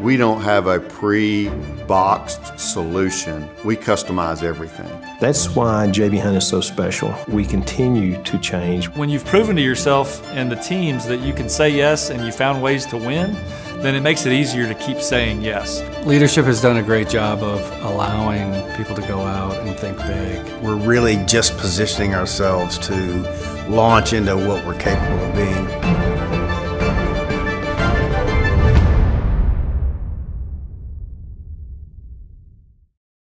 We don't have a pre-boxed solution. We customize everything. That's why JB Hunt is so special. We continue to change. When you've proven to yourself and the teams that you can say yes and you found ways to win, then it makes it easier to keep saying yes. Leadership has done a great job of allowing people to go out and think big. We're really just positioning ourselves to launch into what we're capable of being.